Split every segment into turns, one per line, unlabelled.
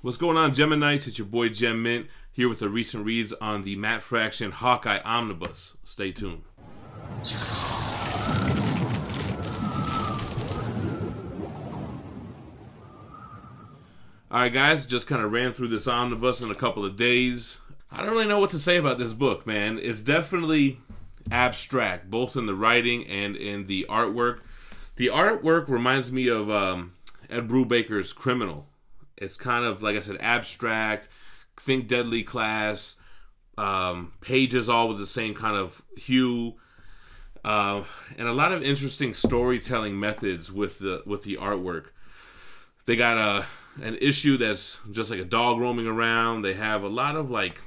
What's going on, Geminites? It's your boy Gem Mint here with the recent reads on the Matt Fraction Hawkeye Omnibus. Stay tuned. Alright, guys, just kind of ran through this omnibus in a couple of days. I don't really know what to say about this book, man. It's definitely abstract, both in the writing and in the artwork. The artwork reminds me of um, Ed Brubaker's Criminal it's kind of like I said, abstract. Think Deadly Class. Um, pages all with the same kind of hue, uh, and a lot of interesting storytelling methods with the with the artwork. They got a an issue that's just like a dog roaming around. They have a lot of like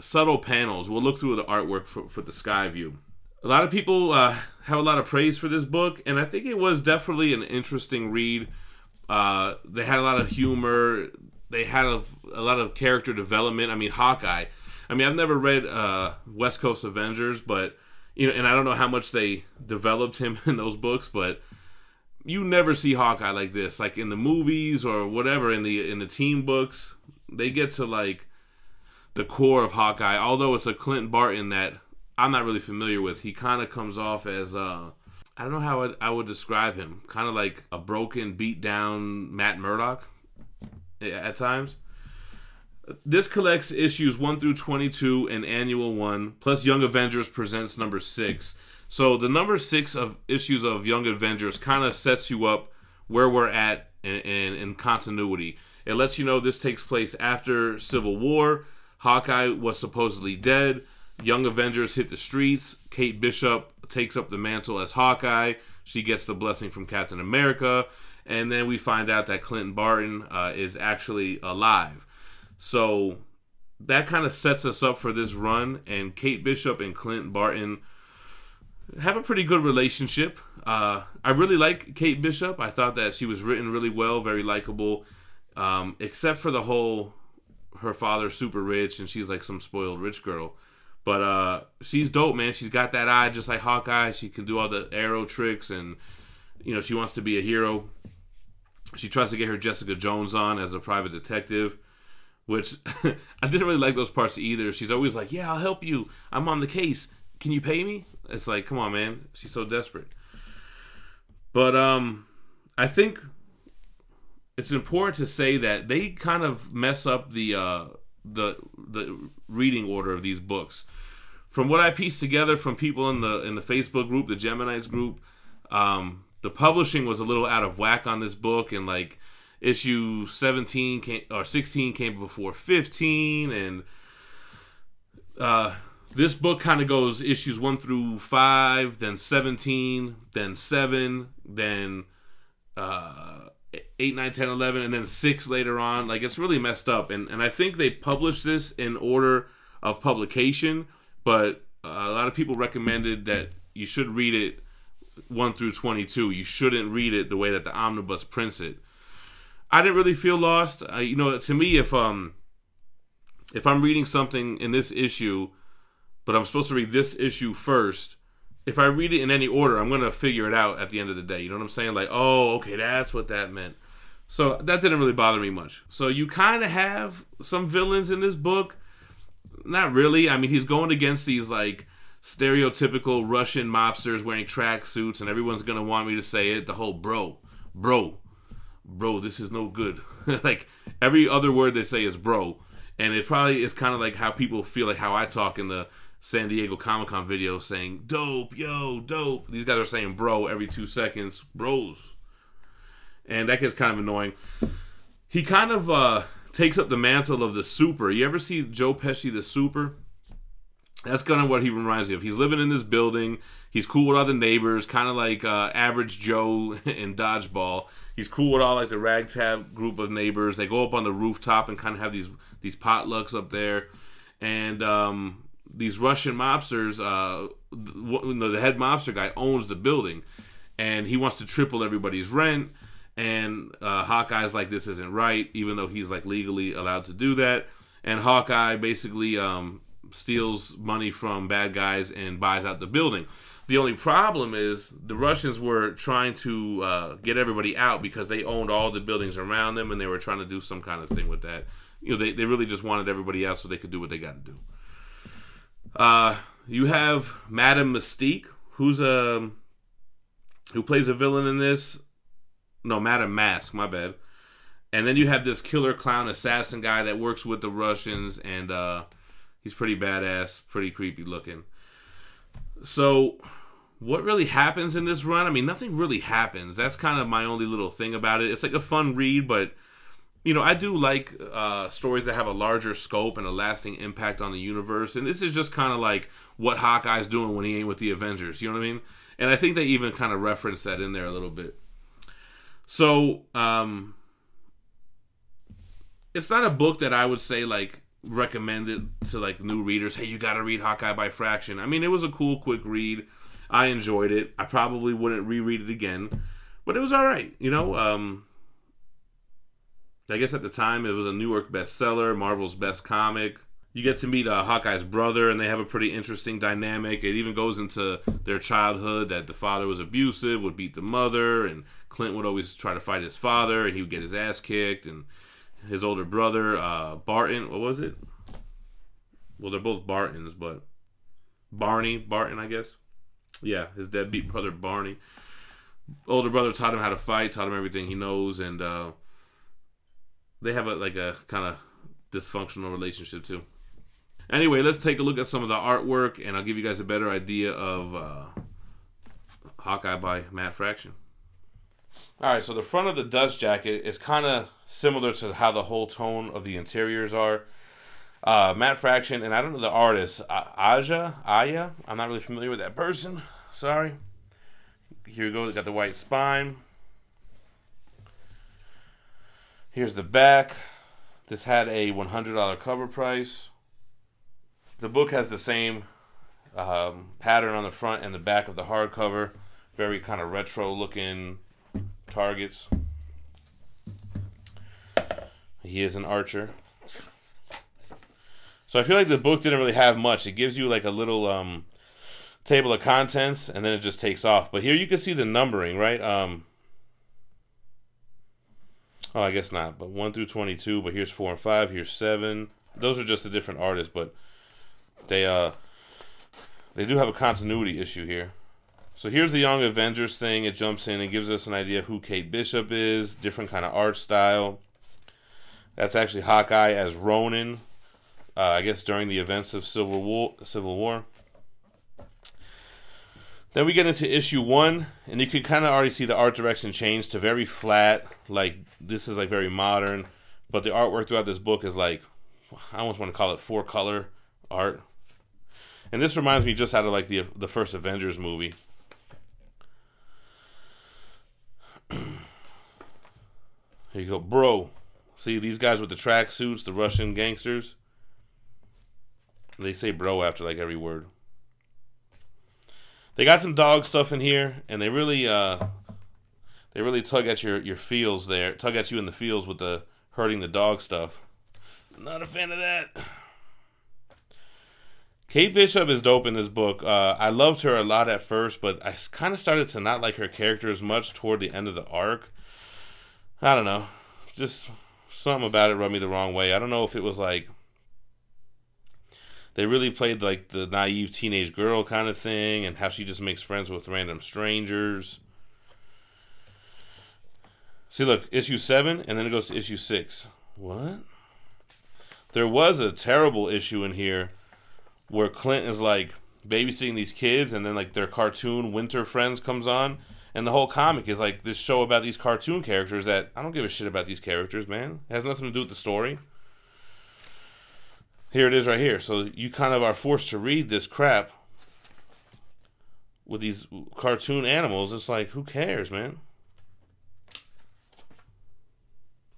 subtle panels. We'll look through the artwork for, for the sky view. A lot of people uh, have a lot of praise for this book, and I think it was definitely an interesting read. Uh, they had a lot of humor. They had a, a, lot of character development. I mean, Hawkeye. I mean, I've never read uh, West Coast Avengers, but you know, and I don't know how much they developed him in those books, but you never see Hawkeye like this, like in the movies or whatever in the in the team books. They get to like the core of Hawkeye, although it's a Clint Barton that I'm not really familiar with. He kind of comes off as uh, I don't know how I'd, I would describe him. Kind of like a broken, beat down Matt Murdock at times. This collects issues 1 through 22 and annual 1, plus Young Avengers presents number 6. So the number 6 of issues of Young Avengers kind of sets you up where we're at in, in, in continuity. It lets you know this takes place after Civil War. Hawkeye was supposedly dead. Young Avengers hit the streets. Kate Bishop takes up the mantle as Hawkeye. She gets the blessing from Captain America. And then we find out that Clinton Barton uh, is actually alive. So that kind of sets us up for this run. And Kate Bishop and Clinton Barton have a pretty good relationship. Uh, I really like Kate Bishop. I thought that she was written really well, very likable. Um, except for the whole her father's super rich and she's like some spoiled rich girl. But uh, she's dope, man. She's got that eye just like Hawkeye. She can do all the arrow tricks, and you know she wants to be a hero. She tries to get her Jessica Jones on as a private detective, which I didn't really like those parts either. She's always like, "Yeah, I'll help you. I'm on the case. Can you pay me?" It's like, come on, man. She's so desperate. But um, I think it's important to say that they kind of mess up the uh, the the reading order of these books. From what I pieced together from people in the in the Facebook group, the Geminites group, um, the publishing was a little out of whack on this book, and like issue 17 came, or 16 came before 15, and uh, this book kind of goes issues one through five, then 17, then seven, then uh, 8, 9, 10, 11, and then 6 later on. Like, it's really messed up. And, and I think they published this in order of publication, but uh, a lot of people recommended that you should read it 1 through 22. You shouldn't read it the way that the omnibus prints it. I didn't really feel lost. Uh, you know, to me, if um, if I'm reading something in this issue, but I'm supposed to read this issue first, if I read it in any order, I'm gonna figure it out at the end of the day. You know what I'm saying? Like, oh, okay, that's what that meant. So that didn't really bother me much. So you kind of have some villains in this book. Not really. I mean, he's going against these like stereotypical Russian mobsters wearing track suits, and everyone's gonna want me to say it. The whole bro, bro, bro. This is no good. like every other word they say is bro, and it probably is kind of like how people feel like how I talk in the San Diego Comic Con video saying dope, yo, dope. These guys are saying bro every two seconds, bros. And that gets kind of annoying. He kind of uh, takes up the mantle of the super. You ever see Joe Pesci, the super? That's kind of what he reminds me of. He's living in this building. He's cool with all the neighbors, kind of like uh, average Joe in Dodgeball. He's cool with all like the ragtag group of neighbors. They go up on the rooftop and kind of have these these potlucks up there. And um, these Russian mobsters, uh, the, the head mobster guy owns the building, and he wants to triple everybody's rent. And uh, Hawkeye's like, this isn't right, even though he's like legally allowed to do that. And Hawkeye basically um, steals money from bad guys and buys out the building. The only problem is the Russians were trying to uh, get everybody out because they owned all the buildings around them, and they were trying to do some kind of thing with that. You know, they, they really just wanted everybody out so they could do what they got to do. Uh, you have Madame Mystique, who's a um, who plays a villain in this. No, Madame Mask, my bad. And then you have this killer clown assassin guy that works with the Russians, and uh, he's pretty badass, pretty creepy looking. So, what really happens in this run? I mean, nothing really happens. That's kind of my only little thing about it. It's like a fun read, but you know, I do like uh, stories that have a larger scope and a lasting impact on the universe. And this is just kind of like what Hawkeye's doing when he ain't with the Avengers. You know what I mean? And I think they even kind of reference that in there a little bit. So, um, it's not a book that I would say like recommended to like new readers. Hey, you got to read Hawkeye by Fraction. I mean, it was a cool, quick read. I enjoyed it. I probably wouldn't reread it again, but it was all right. You know, um, I guess at the time it was a New York bestseller, Marvel's best comic. You get to meet uh, Hawkeye's brother, and they have a pretty interesting dynamic. It even goes into their childhood that the father was abusive, would beat the mother, and Clint would always try to fight his father, and he would get his ass kicked. And his older brother, uh, Barton, what was it? Well, they're both Bartons, but Barney Barton, I guess. Yeah, his deadbeat brother Barney. Older brother taught him how to fight, taught him everything he knows, and uh, they have a like a kind of dysfunctional relationship too. Anyway, let's take a look at some of the artwork, and I'll give you guys a better idea of uh, Hawkeye by Matt Fraction. All right, so the front of the dust jacket is kind of similar to how the whole tone of the interiors are. Uh, Matt Fraction, and I don't know the artist, Aja, Aya. I'm not really familiar with that person. Sorry. Here we go. Got the white spine. Here's the back. This had a $100 cover price. The book has the same um, pattern on the front and the back of the hardcover. Very kind of retro looking targets. He is an archer. So I feel like the book didn't really have much. It gives you like a little um, table of contents and then it just takes off. But here you can see the numbering, right? Um, Oh, I guess not. But 1 through 22. But here's 4 and 5. Here's 7. Those are just the different artists. But they uh they do have a continuity issue here. So here's the Young Avengers thing. It jumps in and gives us an idea of who Kate Bishop is. Different kind of art style. That's actually Hawkeye as Ronin. Uh, I guess during the events of Civil War. Civil War. Then we get into issue one, and you can kind of already see the art direction change to very flat. Like this is like very modern, but the artwork throughout this book is like I almost want to call it four color art. And this reminds me just out of like the the first Avengers movie. Here you go, bro. See these guys with the track suits, the Russian gangsters. They say bro after like every word. They got some dog stuff in here, and they really uh, they really tug at your your feels there, tug at you in the feels with the hurting the dog stuff. I'm not a fan of that. Kate Bishop is dope in this book. Uh, I loved her a lot at first, but I kind of started to not like her character as much toward the end of the arc. I don't know, just something about it rubbed me the wrong way. I don't know if it was like they really played like the naive teenage girl kind of thing and how she just makes friends with random strangers. See, look, issue 7, and then it goes to issue 6. What? There was a terrible issue in here where Clint is like babysitting these kids, and then like their cartoon Winter Friends comes on, and the whole comic is like this show about these cartoon characters that I don't give a shit about these characters, man. It has nothing to do with the story here it is right here. So you kind of are forced to read this crap with these cartoon animals. It's like, who cares, man?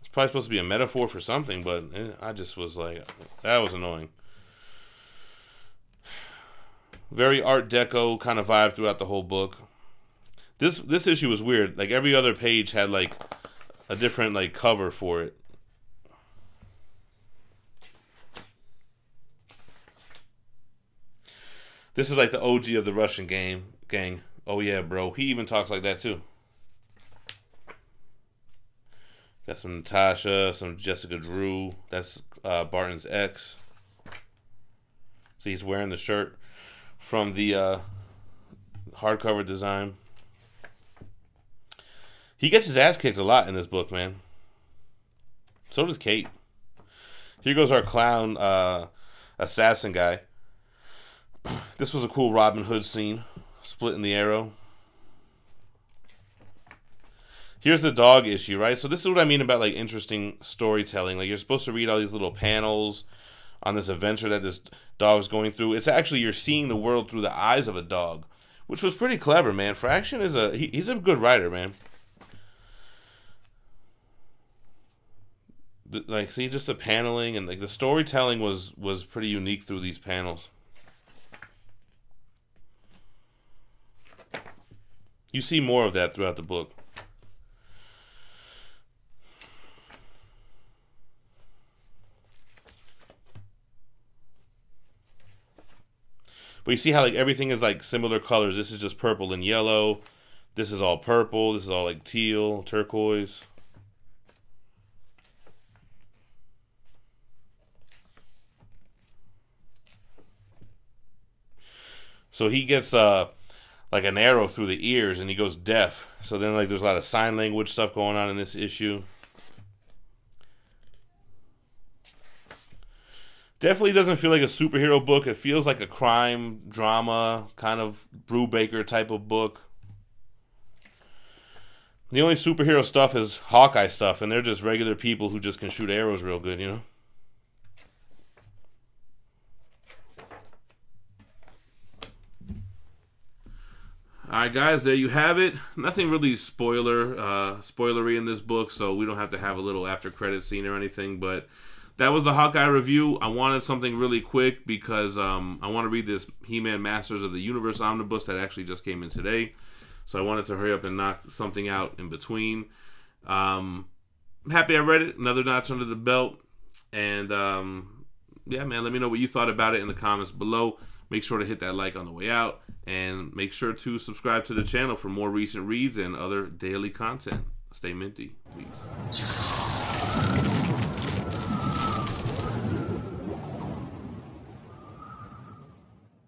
It's probably supposed to be a metaphor for something, but eh, I just was like, that was annoying. Very Art Deco kind of vibe throughout the whole book. This this issue was weird. Like every other page had like a different like cover for it. This is like the OG of the Russian game. gang. Oh yeah, bro. He even talks like that too. Got some Natasha, some Jessica Drew. That's uh, Barton's ex. So he's wearing the shirt from the uh, hardcover design. He gets his ass kicked a lot in this book, man. So does Kate. Here goes our clown uh, assassin guy. This was a cool Robin Hood scene, splitting the arrow. Here's the dog issue, right? So this is what I mean about like interesting storytelling. Like you're supposed to read all these little panels on this adventure that this dog's going through. It's actually you're seeing the world through the eyes of a dog, which was pretty clever, man. Fraction is a he, he's a good writer, man. like see just the paneling and like the storytelling was was pretty unique through these panels you see more of that throughout the book. But you see how like everything is like similar colors. This is just purple and yellow. This is all purple. This is all like teal turquoise. So he gets uh like an arrow through the ears and he goes deaf. So then like there's a lot of sign language stuff going on in this issue. Definitely doesn't feel like a superhero book. It feels like a crime drama kind of Brubaker type of book. The only superhero stuff is Hawkeye stuff, and they're just regular people who just can shoot arrows real good, you know? All right, guys, there you have it. Nothing really spoiler uh, spoilery in this book, so we don't have to have a little after credit scene or anything. But that was the Hawkeye review. I wanted something really quick because um, I want to read this He-Man Masters of the Universe omnibus that actually just came in today. So I wanted to hurry up and knock something out in between. Um, happy I read it. Another notch under the belt. And um, yeah, man, let me know what you thought about it in the comments below. Make sure to hit that like on the way out and make sure to subscribe to the channel for more recent reads and other daily content. Stay minty. Peace.